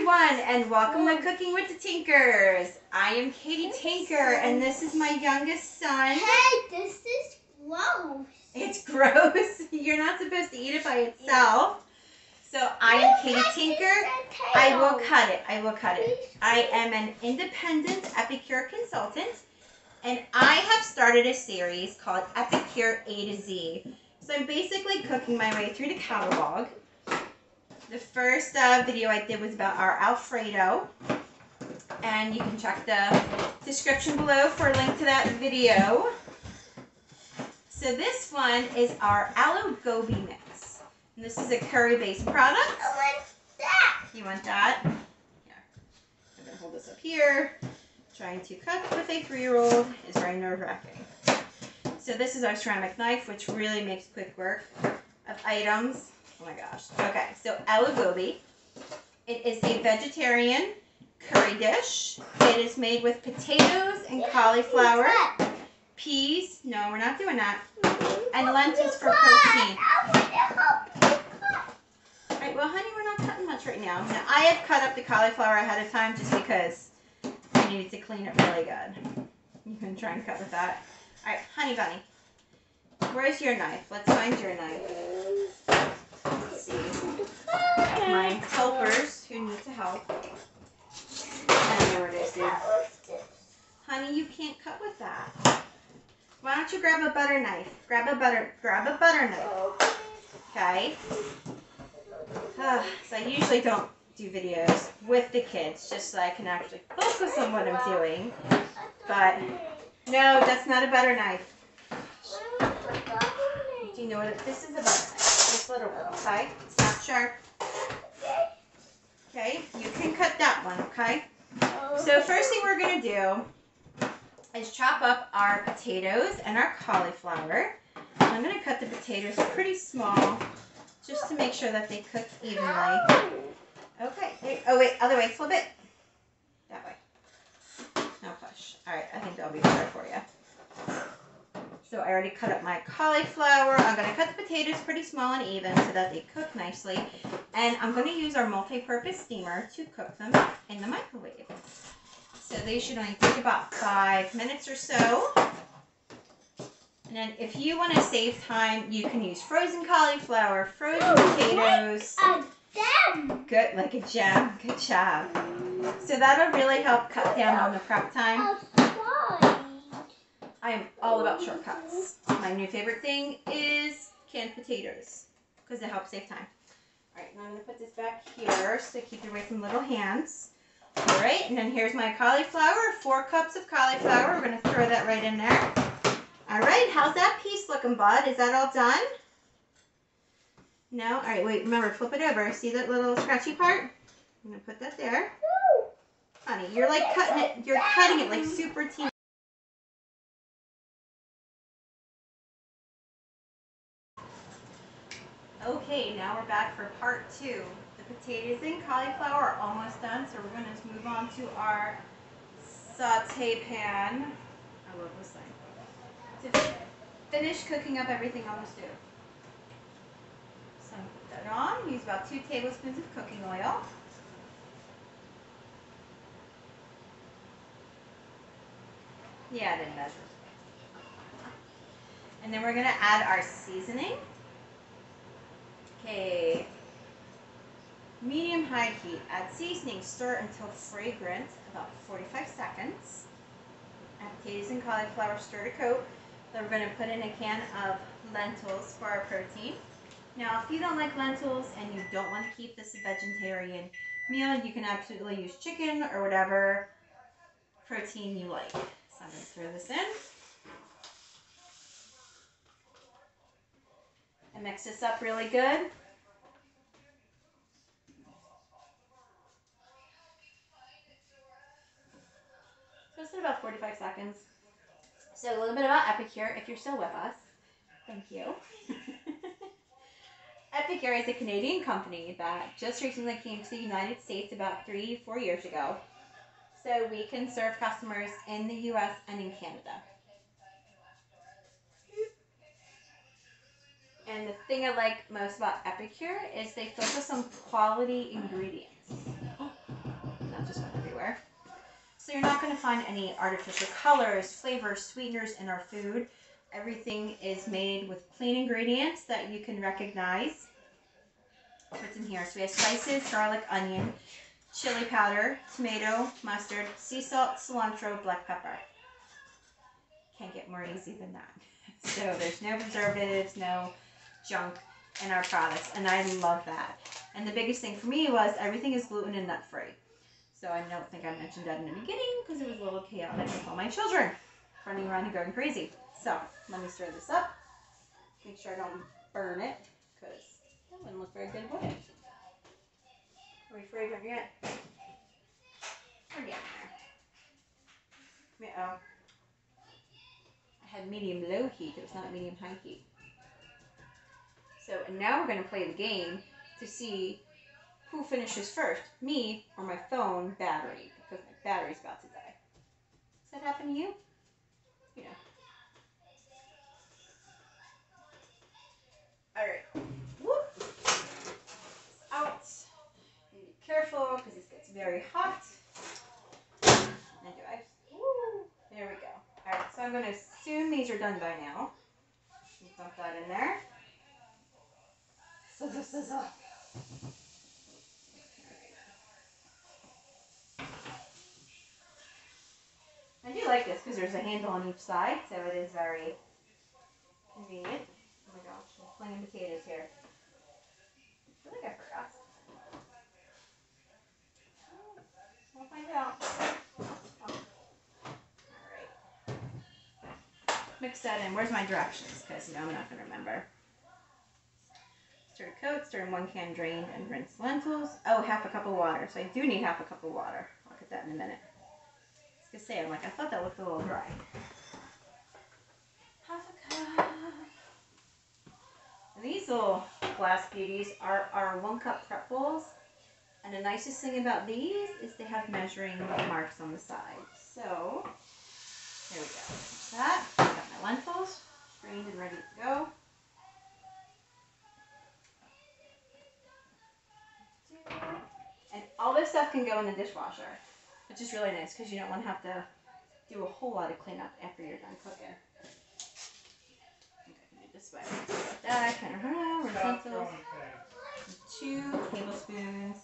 everyone, and welcome to Cooking with the Tinkers. I am Katie Tinker, and this is my youngest son. Hey, this is gross. It's gross. You're not supposed to eat it by itself. So I am Katie Tinker. I will cut it. I will cut it. I am an independent Epicure consultant, and I have started a series called Epicure A to Z. So I'm basically cooking my way through the catalog. The first uh, video I did was about our Alfredo. And you can check the description below for a link to that video. So this one is our aloo gobi mix. And this is a curry-based product. I want that. You want that? Here. I'm going to hold this up here. Trying to cook with a three-year-old is very nerve-wracking. So this is our ceramic knife, which really makes quick work of items. Oh my gosh. Okay, so aloo gobi. It is a vegetarian curry dish. It is made with potatoes and cauliflower, peas. No, we're not doing that. And lentils for protein. All right, well, honey, we're not cutting much right now. Now, I have cut up the cauliflower ahead of time just because I needed to clean it really good. You can try and cut with that. All right, honey bunny. Where's your knife? Let's find your knife. My helpers who need to help. I don't know where this is. Honey, you can't cut with that. Why don't you grab a butter knife? Grab a butter, grab a butter knife. Okay. Uh, so I usually don't do videos with the kids just so I can actually focus on what I'm doing. But no, that's not a butter knife. Do you know what it, this is a butter knife? This little one, okay? It's not sharp. Okay, you can cut that one, okay? So oh. first thing we're gonna do is chop up our potatoes and our cauliflower. I'm gonna cut the potatoes pretty small just to make sure that they cook evenly. Okay, oh wait, other way, flip it. That way. Now push. All right, I think that'll be better for you. So I already cut up my cauliflower. I'm gonna cut the potatoes pretty small and even so that they cook nicely. And I'm gonna use our multi-purpose steamer to cook them in the microwave. So they should only take about five minutes or so. And then if you want to save time, you can use frozen cauliflower, frozen potatoes. Them. Good, like a gem. Good job. So that'll really help cut down on the prep time. I am all about shortcuts. My new favorite thing is canned potatoes because it helps save time. All right, now I'm to put this back here so keep it away from little hands. All right, and then here's my cauliflower, four cups of cauliflower. We're going to throw that right in there. All right, how's that piece looking, bud? Is that all done? No? All right, wait, remember, flip it over. See that little scratchy part? I'm to put that there. Honey, you're like cutting it, you're cutting it like super teeny. Okay, now we're back for part two. The potatoes and cauliflower are almost done, so we're going to move on to our saute pan. I love this thing. To finish cooking up everything on the stove. So I'm put that on. Use about two tablespoons of cooking oil. Yeah, I didn't measure. And then we're gonna add our seasoning. Okay. Medium high heat. Add seasoning. Stir until fragrant. About 45 seconds. Add potatoes and cauliflower. Stir to coat. Then we're going to put in a can of lentils for our protein. Now, if you don't like lentils and you don't want to keep this a vegetarian meal, you can absolutely use chicken or whatever protein you like. So I'm going to throw this in. Mix this up really good. So in about 45 seconds. So a little bit about Epicure, if you're still with us. Thank you. Epicure is a Canadian company that just recently came to the United States about three, four years ago. So we can serve customers in the US and in Canada. And the thing I like most about Epicure is they focus on quality ingredients. not just everywhere. So you're not going to find any artificial colors, flavors, sweeteners in our food. Everything is made with clean ingredients that you can recognize. What's in here? So we have spices, garlic, onion, chili powder, tomato, mustard, sea salt, cilantro, black pepper. Can't get more easy than that. So there's no preservatives, no junk in our products, and I love that. And the biggest thing for me was everything is gluten and nut free. So I don't think I mentioned that in the beginning because it was a little chaotic with all my children running around and going crazy. So let me stir this up. Make sure I don't burn it because that wouldn't look very good, would it? Are we fragrant yet? We're getting there. Uh-oh. I had medium low heat. It was not medium high heat. So, and now we're going to play the game to see who finishes first, me or my phone battery, because my battery's about to die. Does that happen to you? You know. Alright. Whoop. Out. Be careful because this gets very hot. And do I? There we go. Alright, so I'm going to assume these are done by now. Dump that in there. Sizzle, sizzle. I do like this because there's a handle on each side, so it is very convenient. Oh my gosh, I'm playing potatoes here. I feel like I. We'll find out. Alright. Mix that in. Where's my directions? Because you know I'm not going to remember. Stir coat, stir in one can drained and rinse lentils. Oh, half a cup of water. So I do need half a cup of water. I'll get that in a minute. I was gonna say, I'm like, I thought that looked a little dry. Half a cup. And these little glass beauties are our one cup prep bowls. And the nicest thing about these is they have measuring marks on the side. So, there we go. That, got my lentils, drained and ready to go. And all this stuff can go in the dishwasher, which is really nice because you don't want to have to do a whole lot of cleanup after you're done cooking. This way. That kind of rinse lentils. Two tablespoons